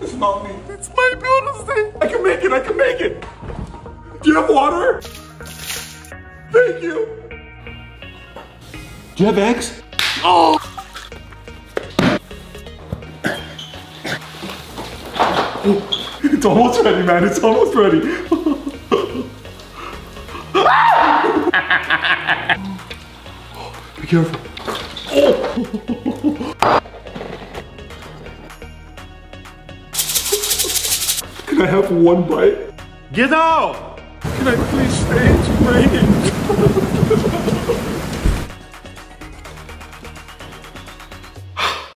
It's not me. It's my beautiful I can make it. I can make it. Do you have water? Thank you. Do you have eggs? Oh. It's almost ready, man. It's almost ready. Be careful. Oh. Can I have one bite? Get out! Can I please stay?